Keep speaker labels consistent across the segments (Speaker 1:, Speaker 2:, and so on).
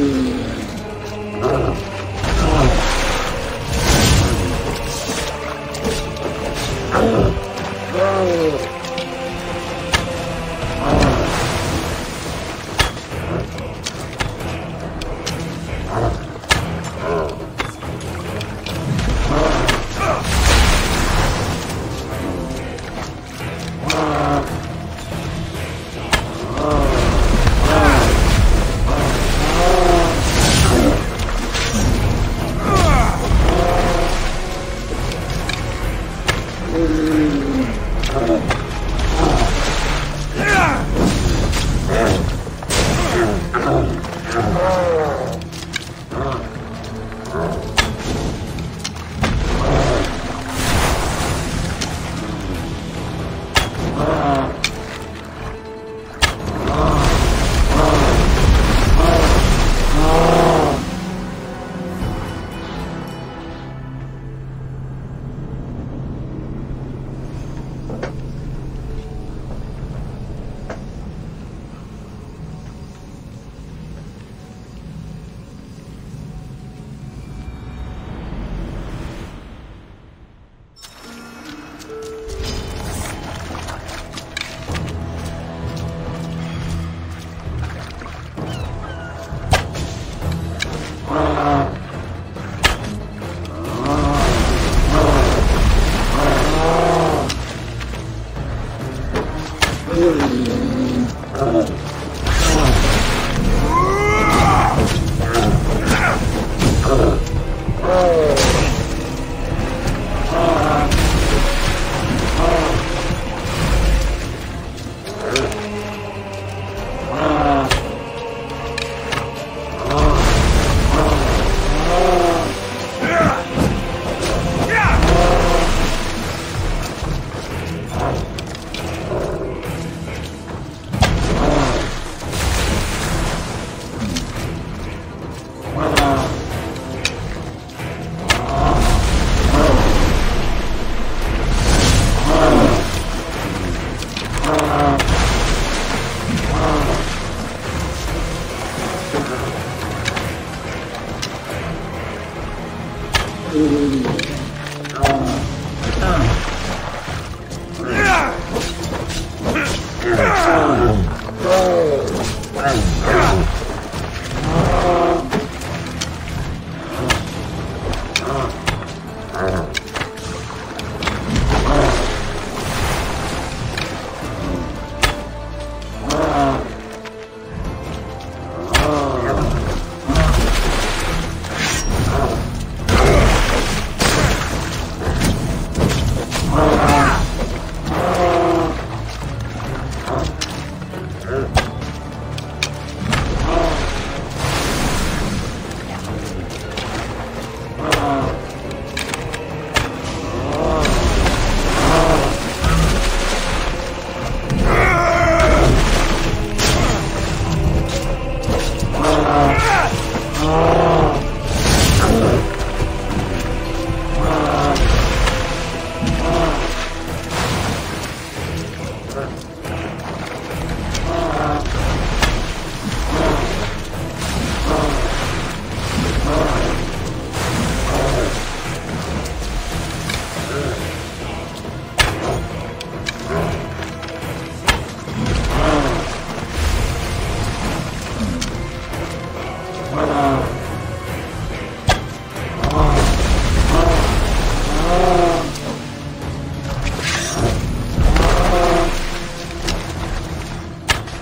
Speaker 1: うん。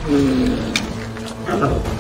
Speaker 1: うん。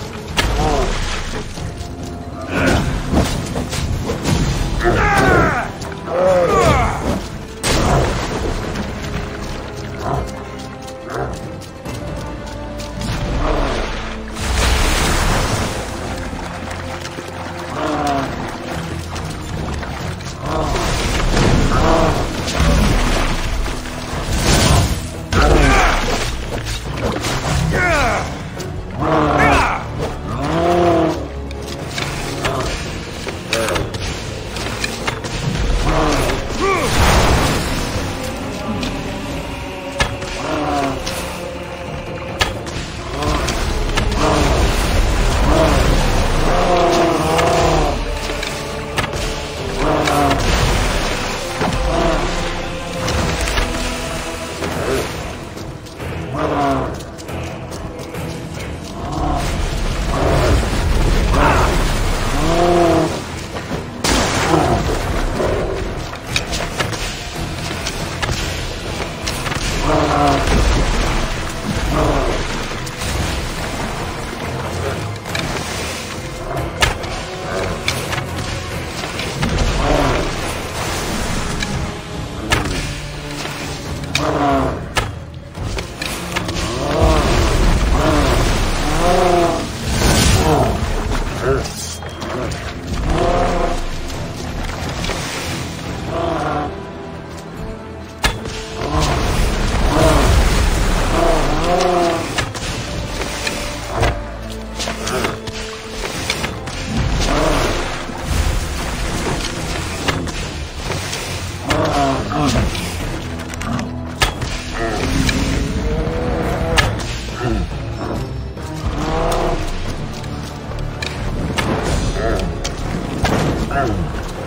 Speaker 1: I don't know.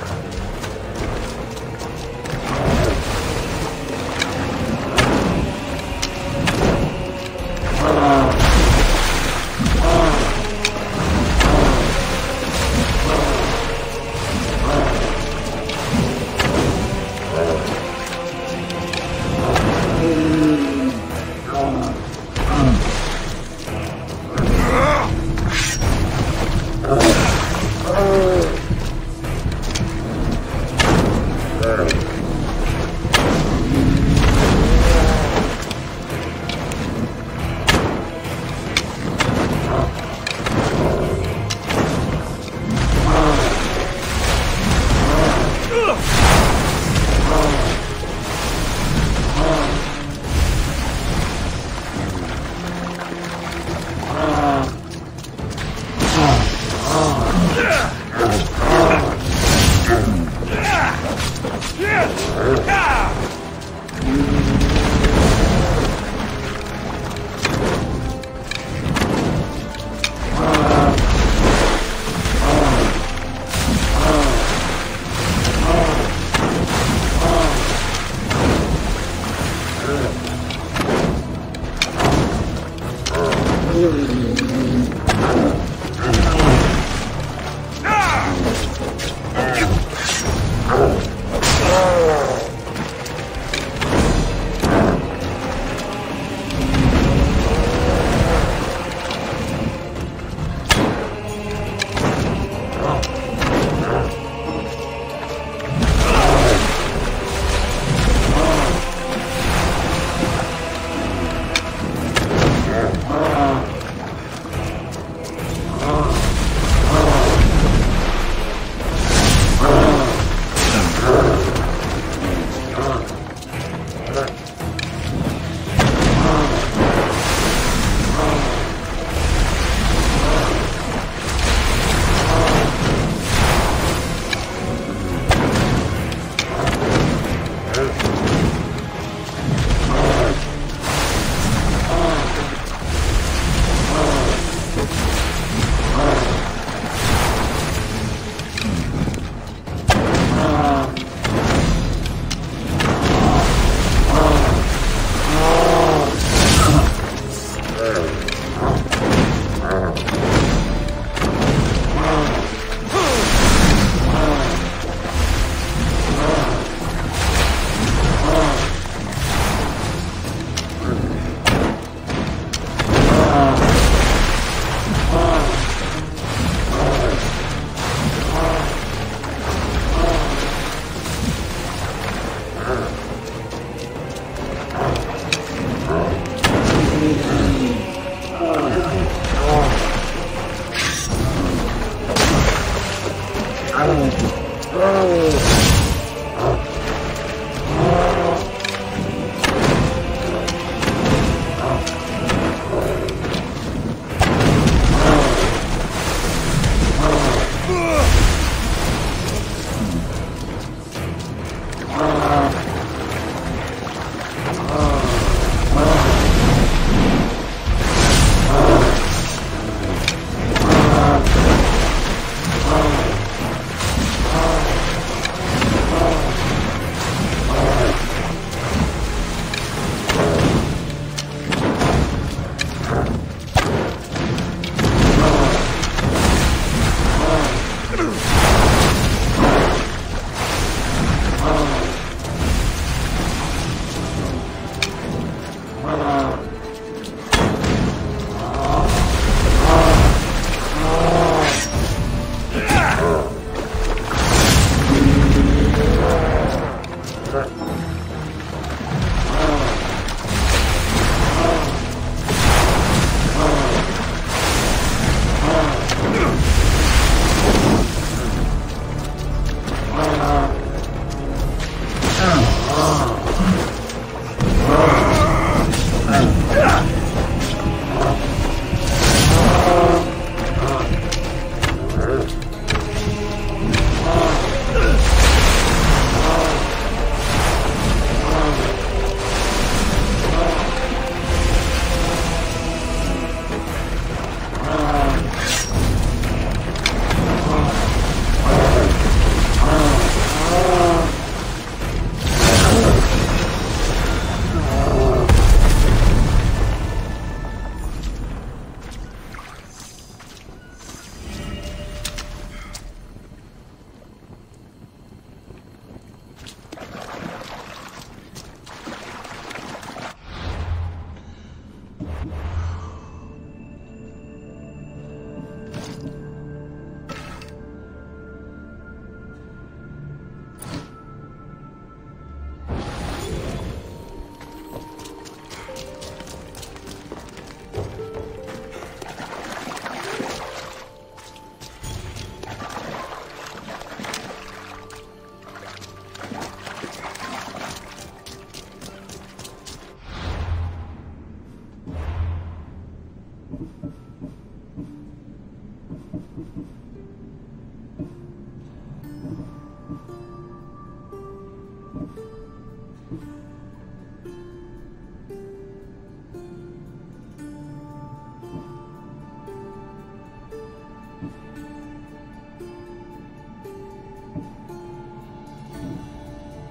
Speaker 1: Yes!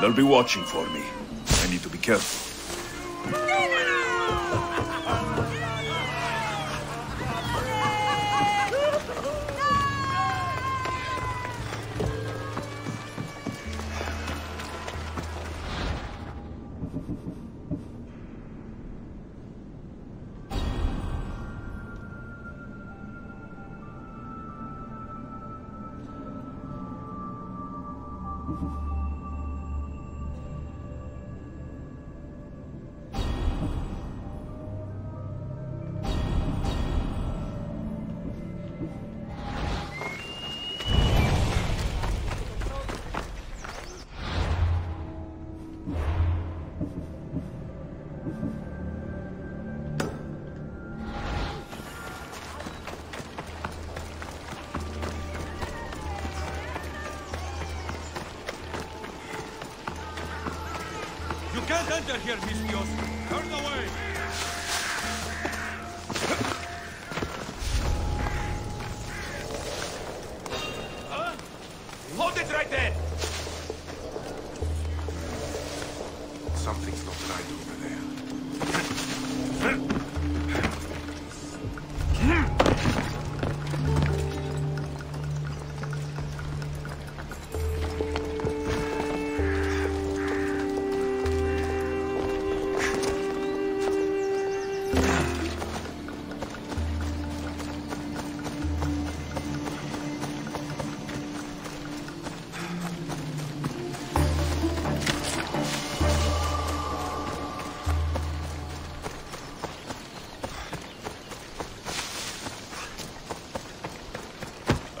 Speaker 1: They'll be watching for me. I need to be careful.
Speaker 2: You can't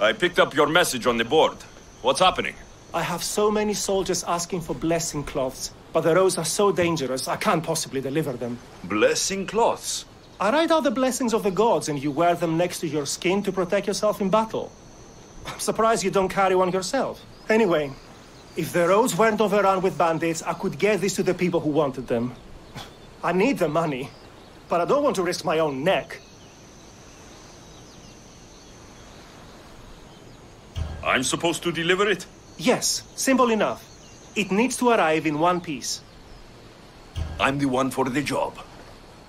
Speaker 1: I picked up your message on the board. What's happening?
Speaker 3: I have so many soldiers asking for blessing cloths, but the roads are so dangerous, I can't possibly deliver them.
Speaker 1: Blessing cloths.
Speaker 3: I write out the blessings of the gods and you wear them next to your skin to protect yourself in battle. I'm surprised you don't carry one yourself. Anyway, if the roads weren't overrun with bandits, I could get these to the people who wanted them. I need the money, but I don't want to risk my own neck.
Speaker 1: I'm supposed to deliver it?
Speaker 3: Yes, simple enough. It needs to arrive in one piece.
Speaker 1: I'm the one for the job.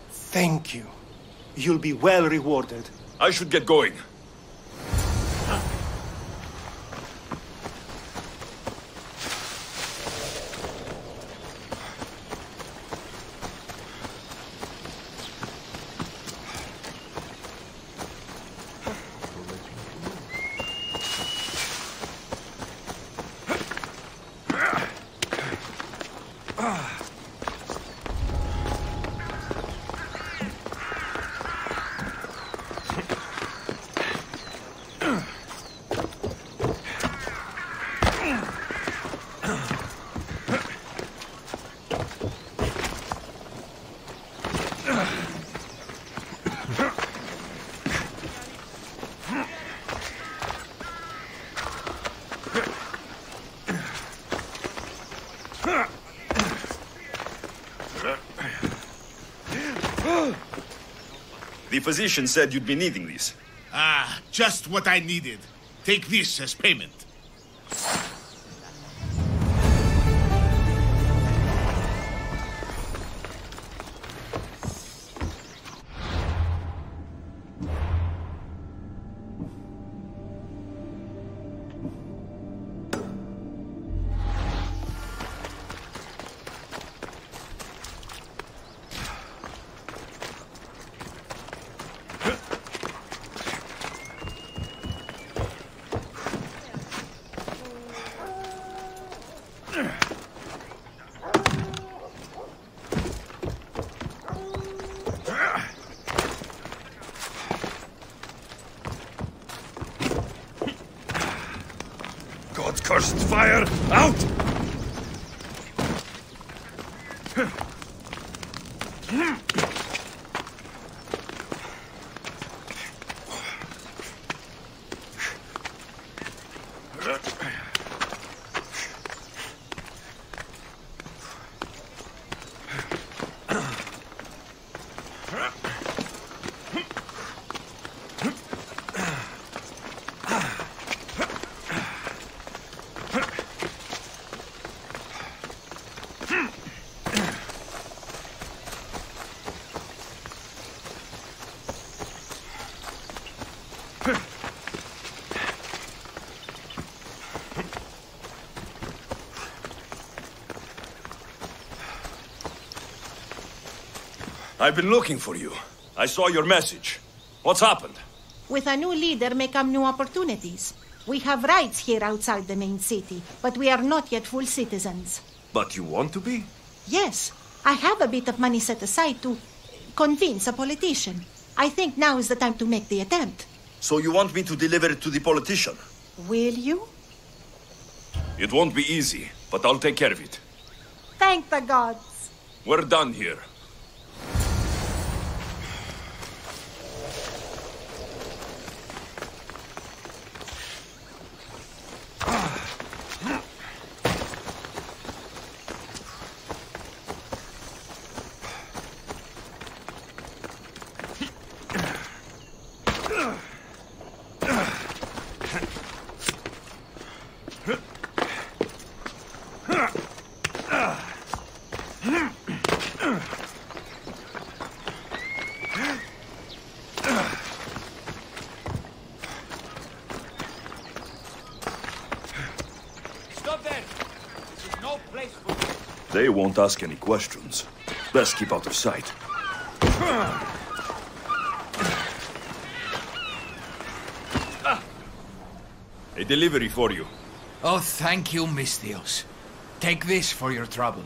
Speaker 3: Thank you. You'll be well rewarded.
Speaker 1: I should get going. The physician said you'd be needing these.
Speaker 4: Ah, just what I needed. Take this as payment.
Speaker 1: Fire! Out! I've been looking for you. I saw your message. What's happened?
Speaker 5: With a new leader may come new opportunities. We have rights here outside the main city, but we are not yet full citizens.
Speaker 1: But you want to be?
Speaker 5: Yes, I have a bit of money set aside to convince a politician. I think now is the time to make the attempt.
Speaker 1: So you want me to deliver it to the politician?
Speaker 5: Will you?
Speaker 1: It won't be easy, but I'll take care of it.
Speaker 5: Thank the gods.
Speaker 1: We're done here.
Speaker 2: Stop there! This is no place for you.
Speaker 1: They won't ask any questions. Best keep out of sight. A delivery for you.
Speaker 6: Oh, thank you, Misthios. Take this for your trouble.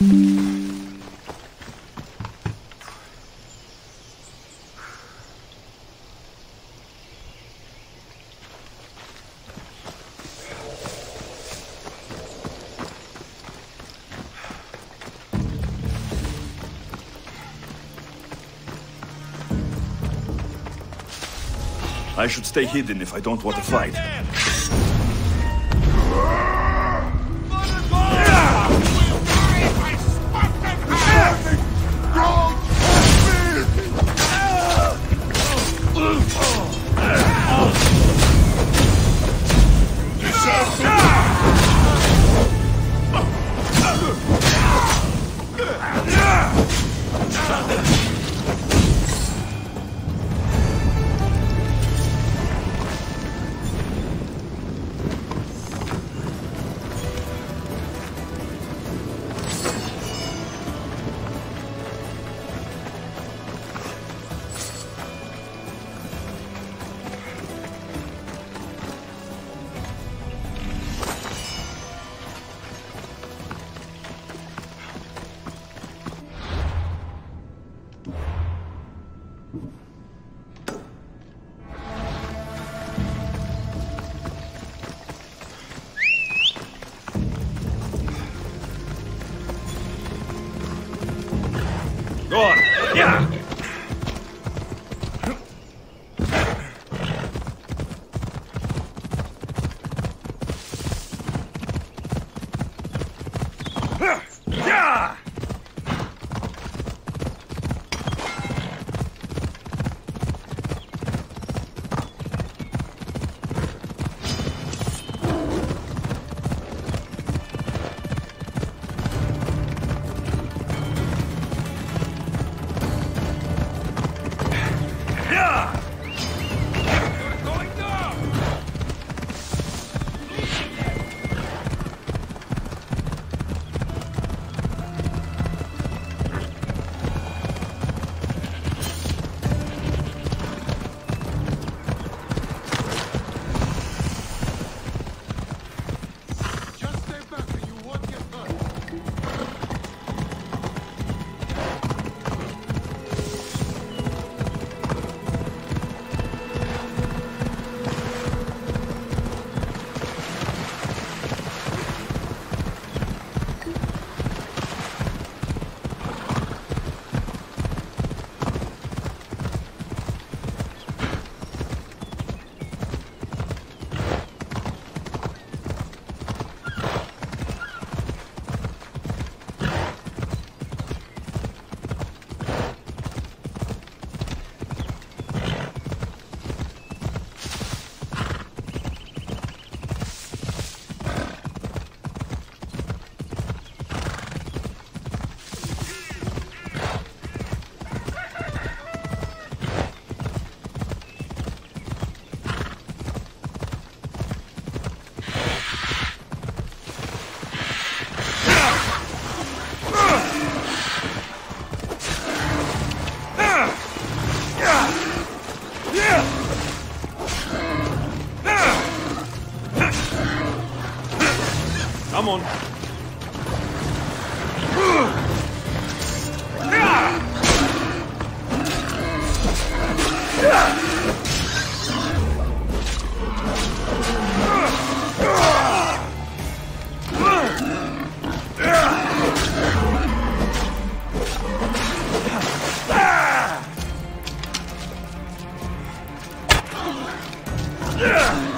Speaker 1: I should stay hidden if I don't want to fight. On.
Speaker 4: What